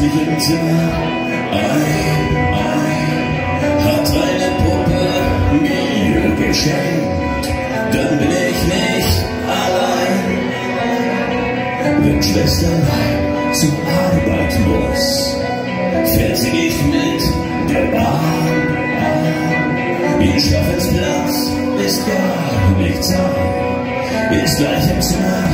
muss, schließ im Zimmer ein, ein, hat eine Puppe mir geschenkt, dann bin ich nicht allein. Wenn Schwesterlein zur Arbeit muss, fährt sie nicht mit der Bahn. Ihr Schaffensplatz ist gar nicht sein, ist gleich im Zimmer